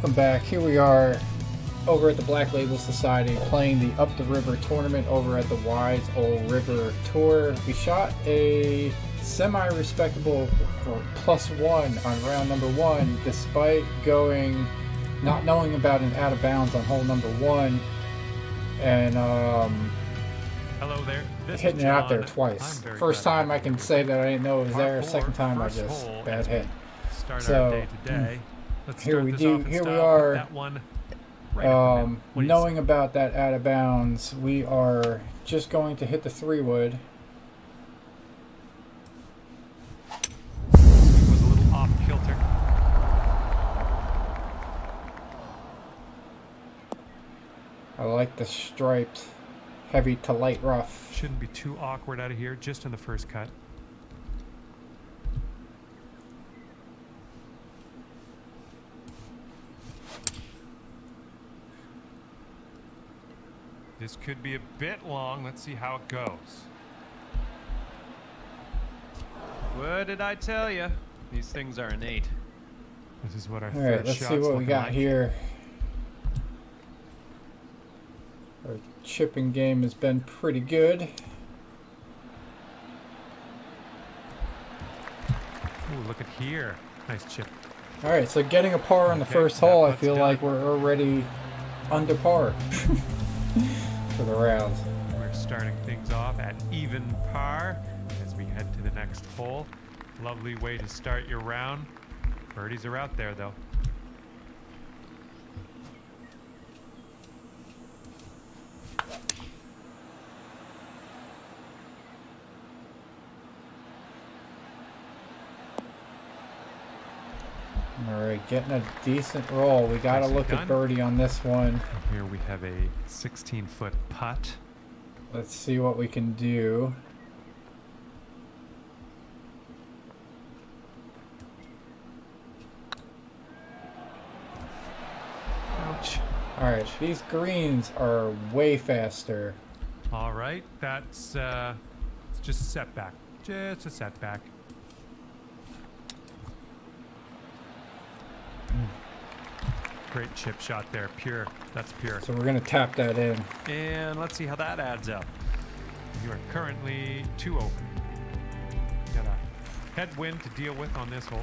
welcome back. Here we are over at the Black Label Society playing the Up the River tournament over at the Wise Ole River Tour. We shot a semi-respectable plus one on round number one despite going not knowing about an out of bounds on hole number one and um, Hello there. This hitting it out there twice. First time I can say that I didn't know it was Part there. second time I just bad hit. Start So, today. Let's here we do- here we are, That one right Um. What do you knowing about that out of bounds, we are just going to hit the three wood. was a little off kilter. I like the striped heavy to light rough. Shouldn't be too awkward out of here, just in the first cut. This could be a bit long. Let's see how it goes. What did I tell you? These things are innate. This is what our All third right, let's see what we got like. here. Our chipping game has been pretty good. Ooh, look at here. Nice chip. All right, so getting a par on the Okay, first hole, I feel done. like we're already under par for the round. We're starting things off at even par as we head to the next hole. Lovely way to start your round. Birdies are out there though. All right, getting a decent roll. We got to look done. at birdie on this one. Here we have a 16 foot putt. Let's see what we can do. Ouch. All right, these greens are way faster. All right, that's uh, just a setback. Just a setback. Great chip shot there. Pure. That's pure. So we're gonna tap that in. And let's see how that adds up. You are currently two over. Got a headwind to deal with on this hole.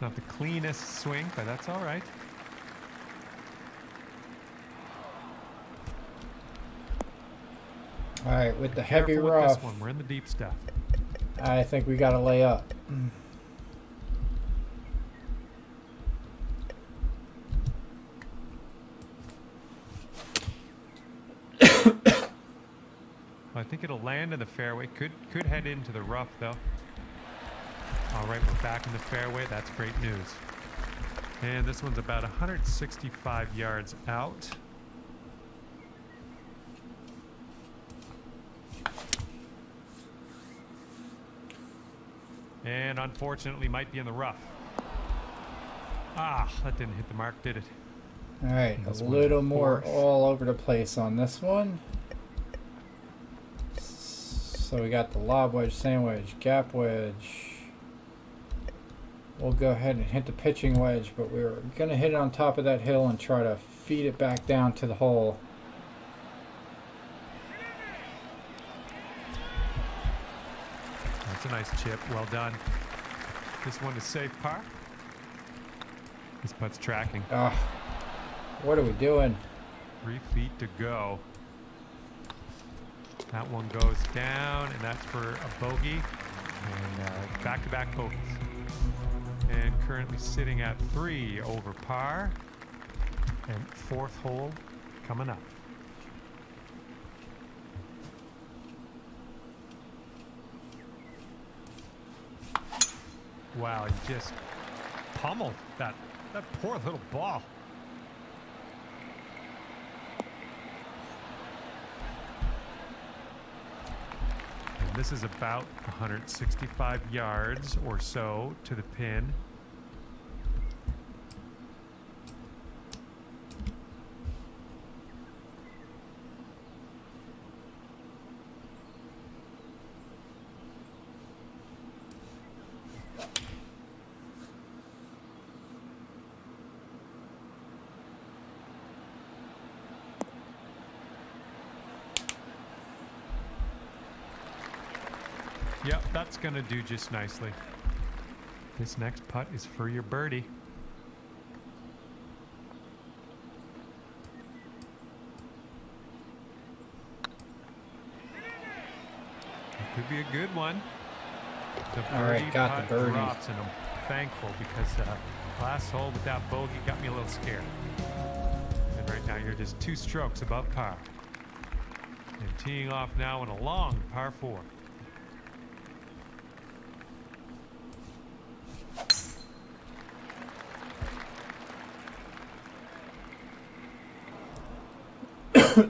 Not the cleanest swing, but that's all right. All right, with the heavy with rough, this one. We're in the deep stuff. I think we gotta lay up. I think it'll land in the fairway. Could could head into the rough though. All right, we're back in the fairway. That's great news. And this one's about 165 yards out. And unfortunately might be in the rough. Ah, that didn't hit the mark, did it? All right, a little more all over the place on this one. So we got the lob wedge, sand wedge, gap wedge. We'll go ahead and hit the pitching wedge, but we're gonna hit it on top of that hill and try to feed it back down to the hole. Nice chip. Well done. This one is safe par. This putt's tracking. Ah, what are we doing? Three feet to go. That one goes down, and that's for a bogey. And uh, back-to-back bogeys. And currently sitting at three over par. And fourth hole coming up. Wow, he just pummeled that that poor little ball. And this is about 165 yards or so to the pin. Yep, that's gonna do just nicely. This next putt is for your birdie. It could be a good one. The All right, got the birdie. drops, and I'm thankful because uh, last hole with that bogey got me a little scared. And right now you're just two strokes above par. And teeing off now in a long par four.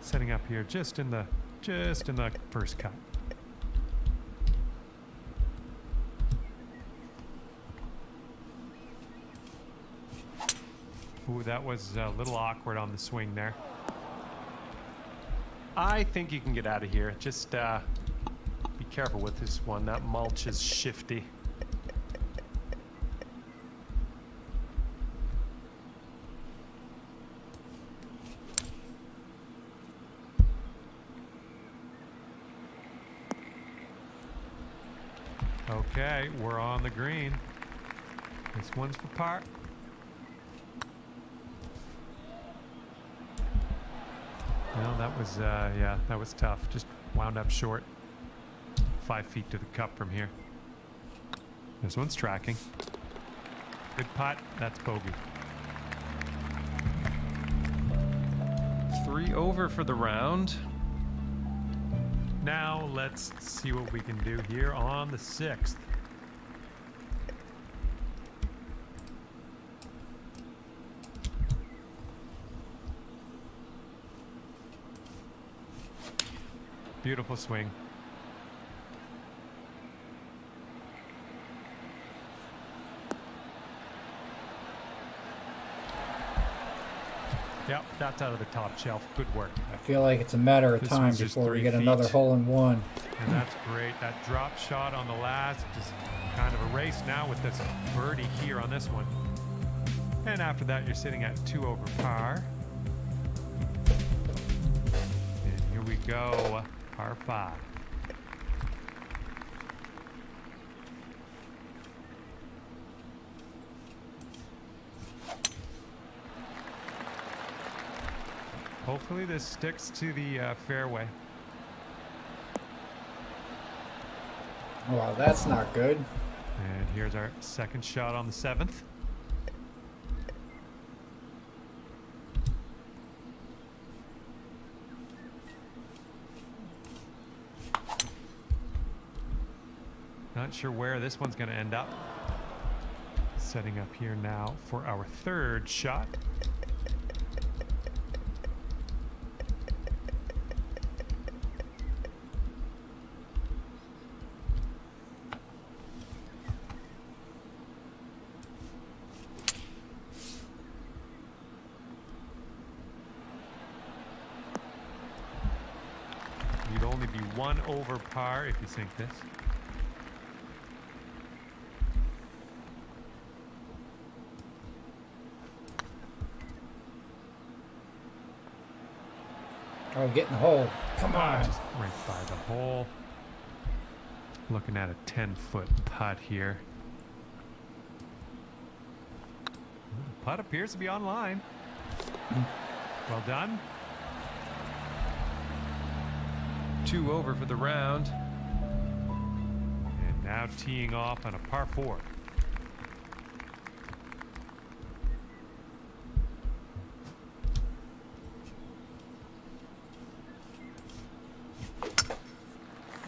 Setting up here just in the just in the first cut. Ooh, that was a little awkward on the swing there. I think you can get out of here. Just uh, be careful with this one. That mulch is shifty. Okay, we're on the green. This one's for par. No, that was uh, yeah, that was tough. Just wound up short. Five feet to the cup from here. This one's tracking. Good putt. That's bogey. Three over for the round. Now let's see what we can do here on the sixth. Beautiful swing. Yep, that's out of the top shelf. Good work. I feel like it's a matter of This time before we get another hole in one. And that's great. That drop shot on the last, just kind of a race now with this birdie here on this one. And after that, you're sitting at two over par. And here we go, par five. Hopefully this sticks to the uh, fairway. Well, that's not good. And here's our second shot on the seventh. Not sure where this one's going to end up. Setting up here now for our third shot. One over par if you sink this. Oh, get in the hole. Come on. just right by the hole. Looking at a 10 foot putt here. The putt appears to be online. Well done. Two over for the round. And now teeing off on a par four.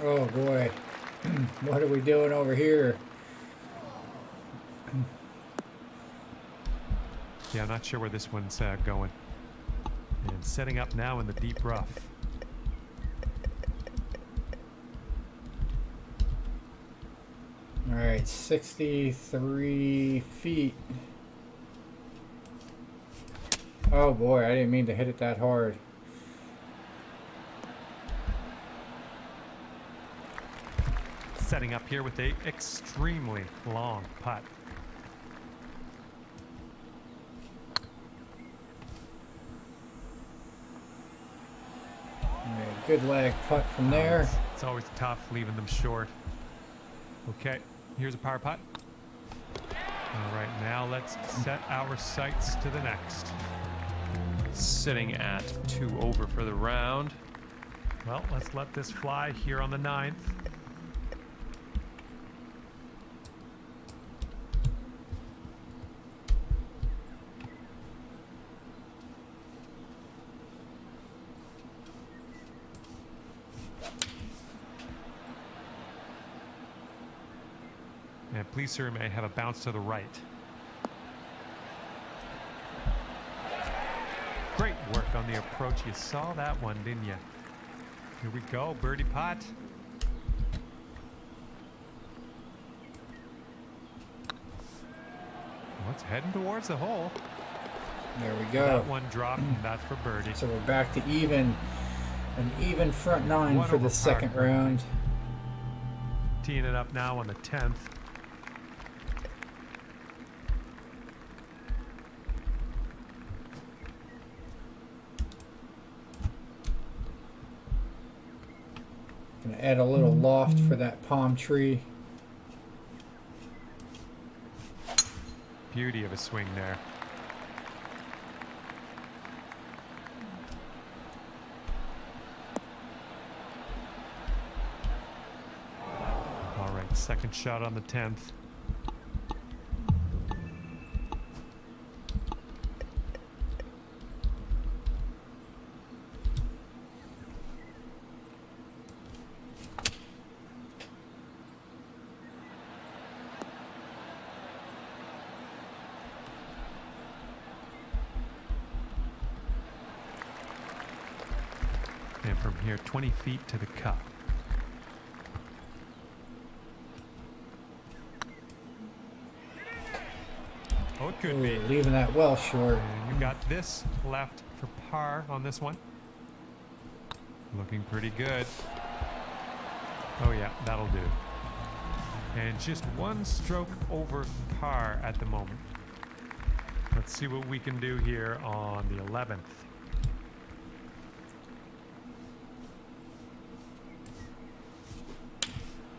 Oh boy. what are we doing over here? Yeah, I'm not sure where this one's uh, going. And setting up now in the deep rough. All right, 63 feet. Oh boy, I didn't mean to hit it that hard. Setting up here with a extremely long putt. Right, Good lag putt from there. It's, it's always tough leaving them short. Okay, here's a power putt. All right, now let's set our sights to the next. Sitting at two over for the round. Well, let's let this fly here on the ninth. And please, sir, may have a bounce to the right. Great work on the approach. You saw that one, didn't you? Here we go, birdie putt. Well, it's heading towards the hole. There we go. That one dropped, and that's for birdie. So we're back to even, an even front nine One for the second round. Teeing it up now on the 10th. Add a little mm-hmm. loft for that palm tree. Beauty of a swing there. All right, second shot on the 10th. And from here, 20 feet to the cup. Oh, it could be. Leaving that well short. And you got this left for par on this one. Looking pretty good. Oh yeah, that'll do. And just one stroke over par at the moment. Let's see what we can do here on the 11th.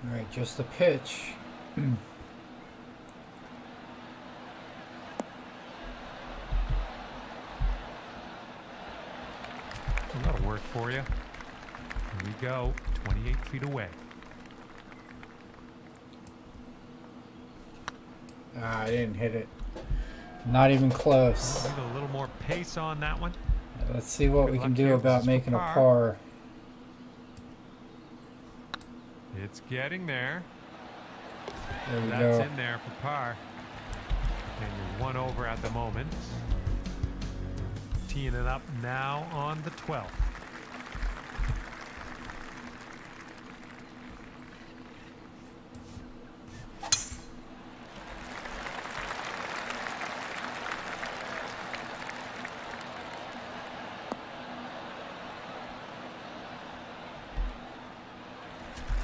All right, just the pitch. So that'll work for you. Here we go, 28 feet away. Ah, I didn't hit it. Not even close. Need a little more pace on that one. Let's see what Good we can do about making a par. par. It's getting there. There we That's go. in there for par. And you're one over at the moment. Teeing it up now on the 12th.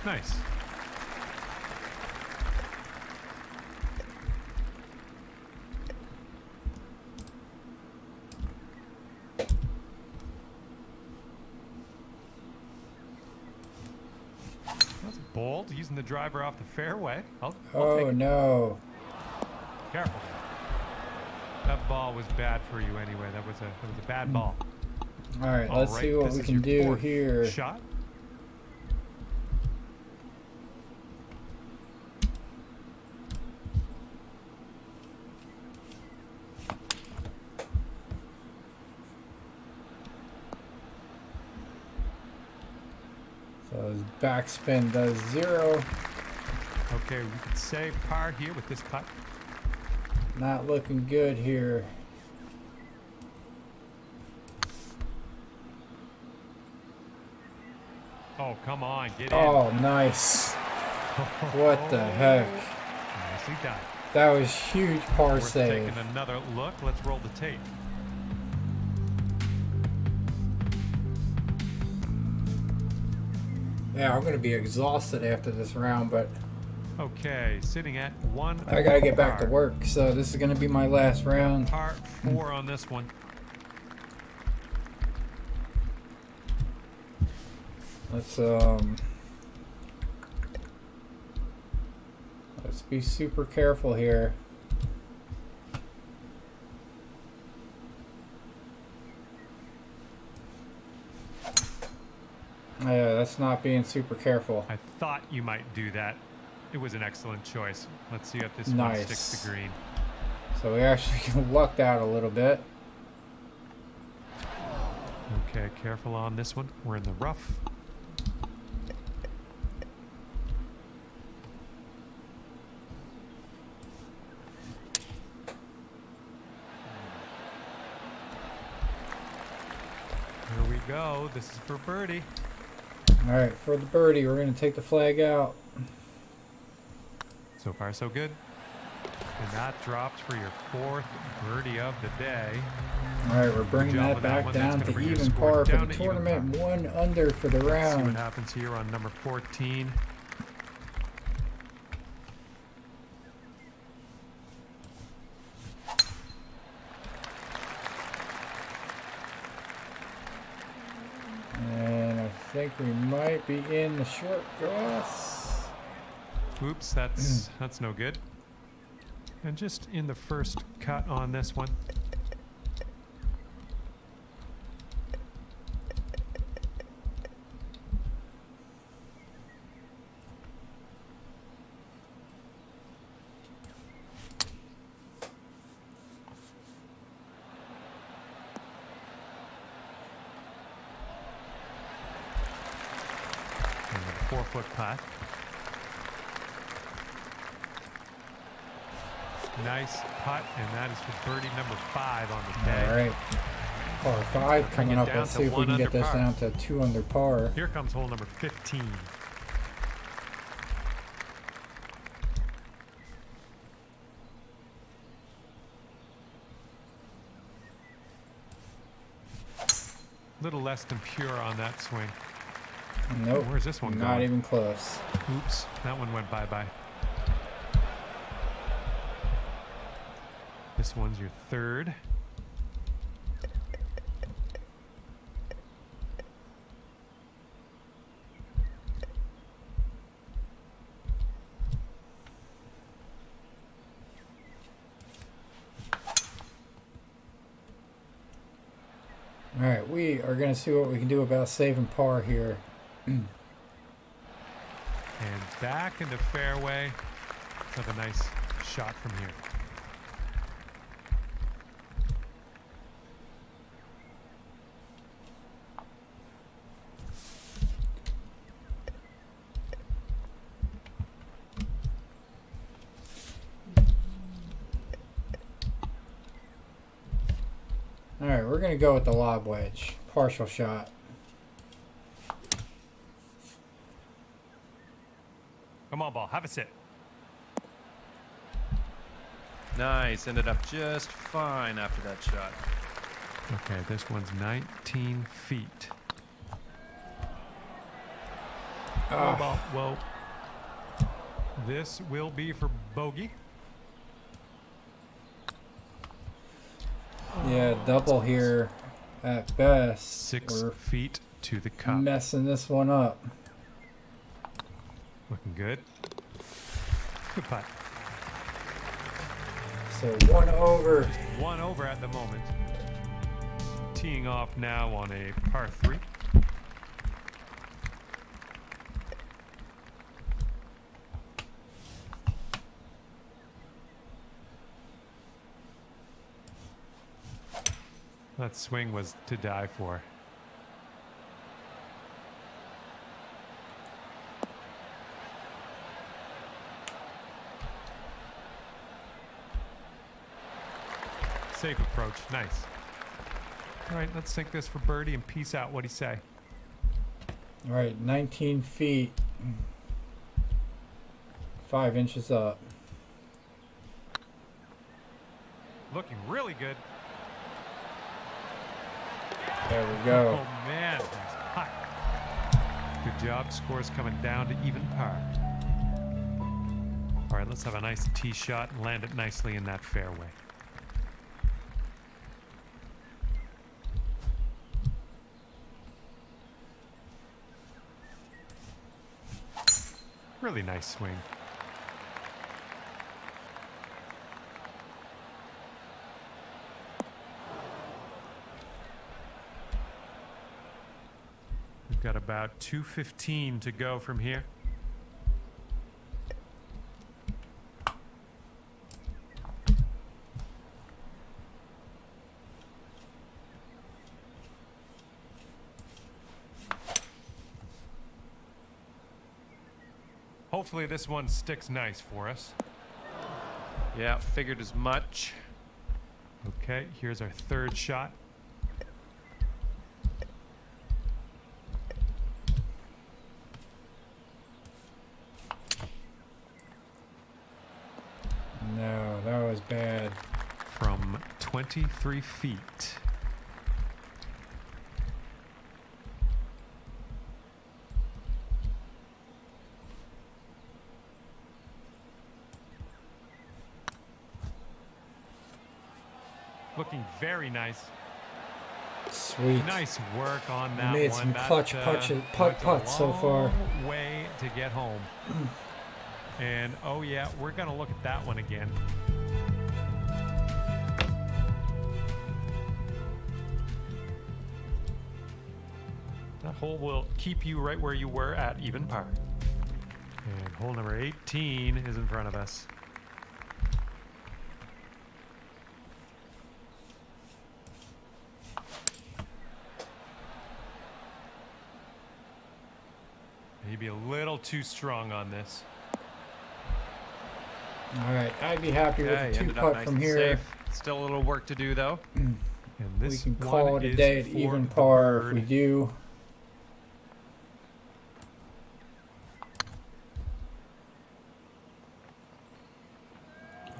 Nice. That's bold, using the driver off the fairway. I'll, I'll Oh no. Careful. That ball was bad for you anyway. That was a that was a bad ball. All right, All let's right, see what this we can do here. Shot. So his backspin does zero. Okay, we could save par here with this putt. Not looking good here. Oh, come on, get it. Oh, nice. What the heck? Nicely done. That was huge par save. taking another look. Let's roll the tape. Yeah, I'm gonna be exhausted after this round, but Okay, sitting at one. I gotta get back to work. So this is gonna be my last round. Part four on this one. Let's um let's be super careful here. Yeah, uh, that's not being super careful. I thought you might do that. It was an excellent choice. Let's see if this one sticks to green. So we actually lucked out a little bit. Okay, careful on this one. We're in the rough. Here we go. This is for birdie. All right, for the birdie, we're gonna take the flag out. So far, so good. And that drops for your fourth birdie of the day. All right, we're bringing that with that back down to even par for the tournament. par. One under for the See what round. happens here on number 14. And I think we might be in the short grass. Oops, that's that's no good. And just in the first cut on this one. And a four foot putt. Nice putt, and that is for birdie number five on the day. All right. Par five coming up. Let's see if we can get this par. down to two under par. Here comes hole number 15. Little less than pure on that swing. Nope. Where's this one Not going? even close. Oops, that one went bye bye. This one's your third. All right, we are gonna see what we can do about saving par here. And back in the fairway. Have a nice shot from here. All right, we're gonna go with the lob wedge, partial shot. Come on, ball. Have a sit. Nice. Ended up just fine after that shot. Okay, this one's 19 feet. Whoa, Ah, ball. Whoa. This will be for bogey. yeah, double here at best. 6 We're feet to the cup. messing this one up. Looking good. Good putt. So one over. One over at the moment. Teeing off now on a par 3. That swing was to die for. Safe approach. Nice. All right, let's take this for birdie and peace out. What do you say? All right, 19 feet. Five inches up. Looking really good. There we go. Oh man. Good job. Scores coming down to even par. All right, let's have a nice tee shot and land it nicely in that fairway. Really nice swing. We've got about 215 to go from here. Hopefully this one sticks nice for us. Yeah, figured as much. Okay, here's our third shot. No, that was bad. from 23 feet. Looking very nice. Sweet. Nice work on We that made one. some That, clutch uh, putches- putt putts so far. Way to get home. and oh yeah, we're gonna look at that one again. That hole will keep you right where you were at even par. And hole number 18 is in front of us. Maybe a little too strong on this. All right, I'd be happy Yeah, with you a two ended up putt nice from and here. safe. Still a little work to do though. Hmm. And We can call it a day at even the par if we do.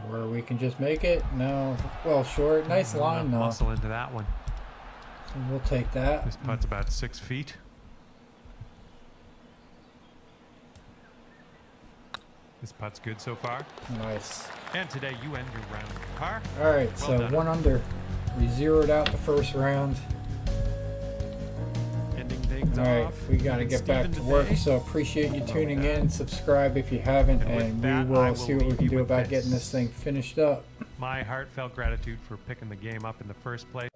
Or we can just make it. No, well, short. Nice mm, line though. Muscle into that one. So we'll take that. This putt's about six feet. This putt's good so far. Nice. And today you end your round par. All right, Well so done. one under. We zeroed out the first round. Ending things All right, off. we got to get back to work. today. So appreciate you tuning in. Subscribe if you haven't, And and that, we will, will see what we can do about this. getting this thing finished up. My heartfelt gratitude for picking the game up in the first place.